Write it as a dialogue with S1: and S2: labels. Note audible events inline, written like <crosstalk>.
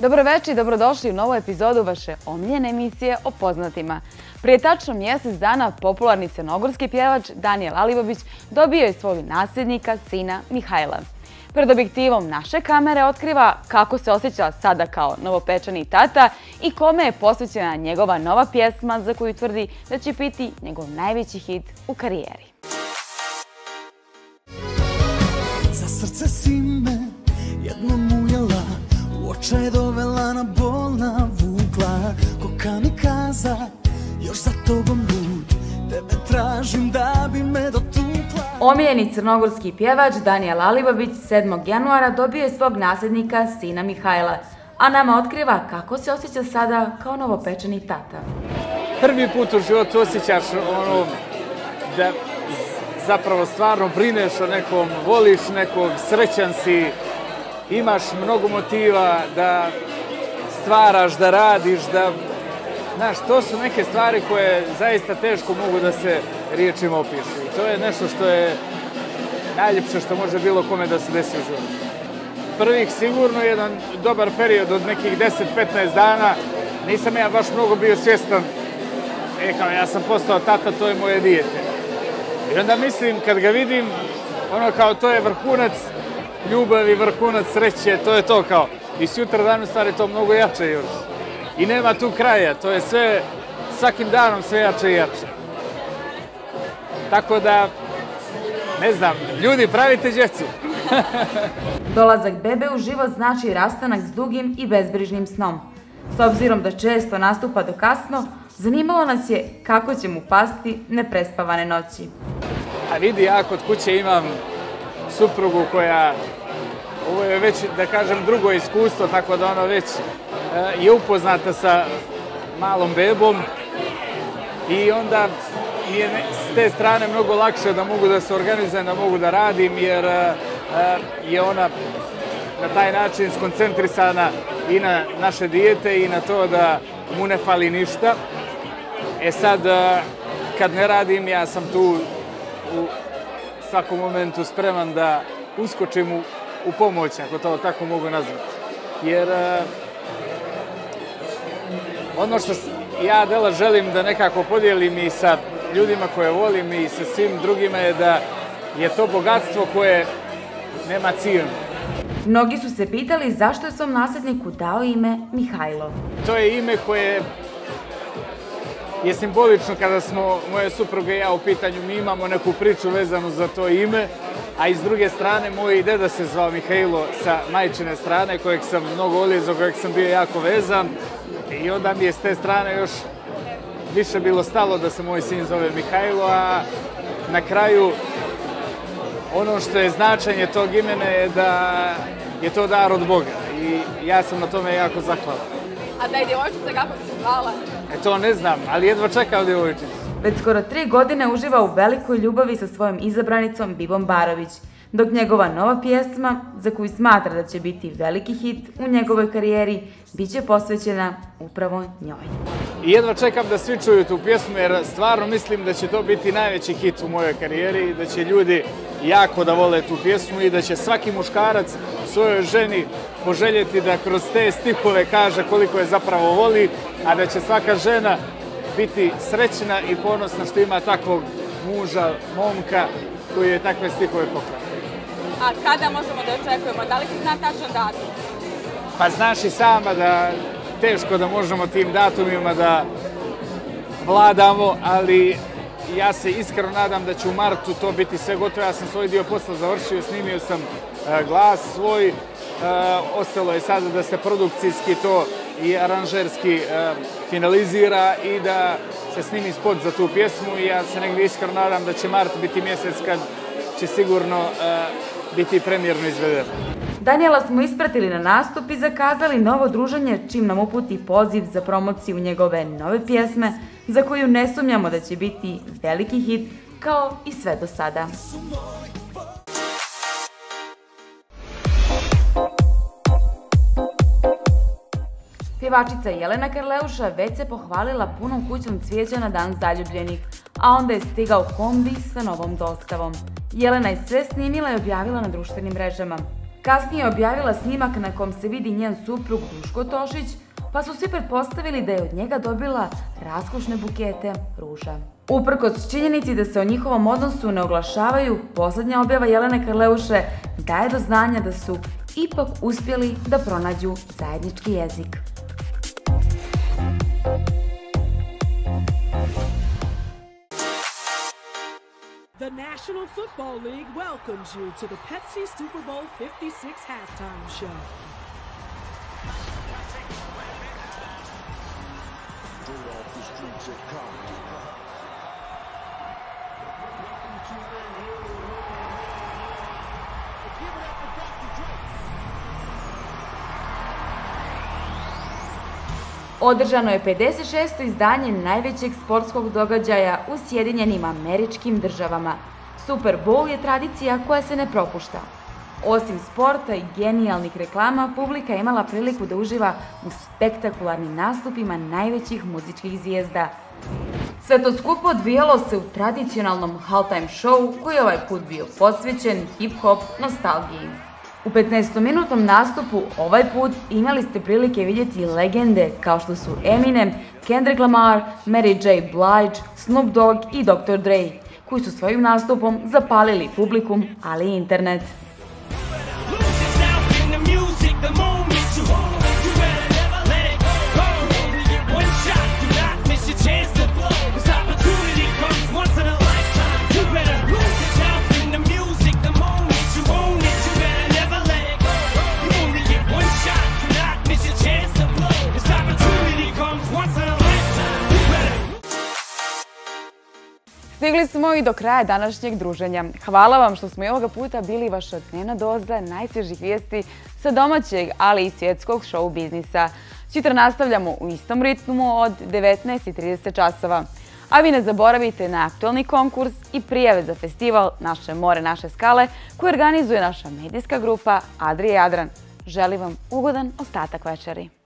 S1: Dobroveče i dobrodošli u novu epizodu vaše omiljene emisije o poznatima. Prije tačno mjesec dana popularni crnogorski pjevač Daniel Alibović dobio je svog nasljednika, sina Mihajla. Pred objektivom naše kamere otkriva kako se osjeća sada kao novopečani tata i kome je posvećena njegova nova pjesma za koju tvrdi da će biti njegov najveći hit u karijeri.
S2: Za srce si me jednom Očaj dovela na bolna vukla Ko kamikaza još za tobom lud Tebe tražim da bi me dotukla
S1: Omiljeni crnogorski pjevač Daniel Alibović 7. januara dobio je svog nasljednika, sina Mihajla, a nama otkriva kako se osjeća sada kao novopečeni tata.
S3: prvi put u životu osjećaš ono da zapravo stvarno brineš o nekom, voliš nekog, srećan si, imaš mnogo motiva da stvaraš, da radiš, da... Znaš, to su neke stvari koje zaista teško mogu da se riječima opišu. To je nešto što je najljepše što može bilo kome da se desi u životu. Prvih sigurno jedan dobar period od nekih 10-15 dana nisam ja baš mnogo bio svjestan e kao ja sam postao tata, to je moje dijete. I onda mislim, kad ga vidim, ono kao to je vrhunac ljubavi, vrhunac sreće, to je to kao. I sutra dan u stvari to mnogo jače još. I nema tu kraja, to je sve, svakim danom sve jače i jače. Tako da, ne znam, ljudi pravite djecu. <laughs>
S1: Dolazak bebe u život znači rastanak s dugim i bezbrižnim snom. S obzirom da često nastupa do kasno, zanimalo nas je kako će mu pasti neprespavane noći.
S3: A vidi, ja kod kuće imam suprugu koja, ovo je već, da kažem, drugo iskustvo, tako da ona već e, je upoznata sa malom bebom i onda mi je s te strane mnogo lakše da mogu da se organizujem, da mogu da radim, jer e, e, je ona na taj način skoncentrisana i na naše dijete i na to da mu ne fali ništa. E sad, kad ne radim, ja sam tu u svakom momentu spreman da uskočim u, u pomoć, ako to tako mogu nazvati. Jer e, ono što ja dela želim da nekako podijelim i sa ljudima koje volim i sa svim drugima je da je to bogatstvo koje nema cijenu.
S1: Mnogi su se pitali zašto je svom nasljedniku dao ime Mihajlo.
S3: To je ime koje je simbolično kada smo moje supruge i ja u pitanju. Mi imamo neku priču vezanu za to ime, a iz druge strane moj i deda se zvao Mihajlo sa majčine strane, kojeg sam mnogo volio, za kojeg sam bio jako vezan. I onda mi je s te strane još više bilo stalo da se moj sin zove Mihajlo, a na kraju ono što je značenje tog imena je da je to dar od Boga i ja sam na tome jako zahvalan.
S4: A da je djevojčica kako bi se zvala?
S3: E to ne znam, ali jedva čekam djevojčicu.
S1: Već skoro tri godine uživa u velikoj ljubavi sa svojom izabranicom Bibom Barović, dok njegova nova pjesma, za koju smatra da će biti veliki hit u njegovoj karijeri, bit će posvećena upravo njoj.
S3: I jedva čekam da svi čuju tu pjesmu jer stvarno mislim da će to biti najveći hit u mojoj karijeri i da će ljudi jako da vole tu pjesmu i da će svaki muškarac svojoj ženi poželjeti da kroz te stihove kaže koliko je zapravo voli, a da će svaka žena biti srećna i ponosna što ima takvog muža, momka koji je takve stihove poklao.
S4: A kada možemo da očekujemo? Da li se zna tačan datum?
S3: Pa znaš i sama da teško da možemo tim datumima da vladamo, ali ja se iskreno nadam da će u martu to biti sve gotovo. Ja sam svoj dio posla završio, snimio sam e, glas svoj, e, ostalo je sada da se produkcijski to i aranžerski e, finalizira i da se snimi spot za tu pjesmu i ja se negdje iskreno nadam da će mart biti mjesec kad će sigurno biti premjerno izvedeno.
S1: Daniela smo ispratili na nastup i zakazali novo druženje čim nam uputi poziv za promociju njegove nove pjesme za koju ne sumnjamo da će biti veliki hit kao i sve do sada. Pjevačica Jelena Karleuša već se pohvalila punom kućom cvijeća na dan zaljubljenih, a onda je stigao kombi sa novom dostavom. Jelena je sve snimila i objavila na društvenim mrežama. Kasnije je objavila snimak na kom se vidi njen suprug Duško Tošić, pa su svi pretpostavili da je od njega dobila raskošne bukete ruža. Uprkos činjenici da se o njihovom odnosu ne oglašavaju, posljednja objava Jelene Karleuše daje do znanja da su ipak uspjeli da pronađu zajednički jezik.
S5: The National Football League welcomes you to the Pepsi Super Bowl 56 halftime show.
S1: Održano je 56. izdanje najvećeg sportskog događaja u Sjedinjenim američkim državama. Super Bowl je tradicija koja se ne propušta. Osim sporta i genijalnih reklama, publika imala priliku da uživa u spektakularnim nastupima najvećih muzičkih zvijezda. Sve to skupo odvijalo se u tradicionalnom halftime show koji je ovaj put bio posvećen hip-hop nostalgiji. U 15-minutnom nastupu ovaj put imali ste prilike vidjeti legende kao što su Eminem, Kendrick Lamar, Mary J. Blige, Snoop Dogg i Dr. Dre, koji su svojim nastupom zapalili publikum, ali i internet. Stigli smo i do kraja današnjeg druženja. Hvala vam što smo i ovoga puta bili vaša dnevna doza najsvježih vijesti sa domaćeg, ali i svjetskog show biznisa. Sutra nastavljamo u istom ritmu od 19.30 časova. A vi ne zaboravite na aktualni konkurs i prijave za festival Naše more, naše skale koji organizuje naša medijska grupa Adrije Jadran. Želim vam ugodan ostatak večeri.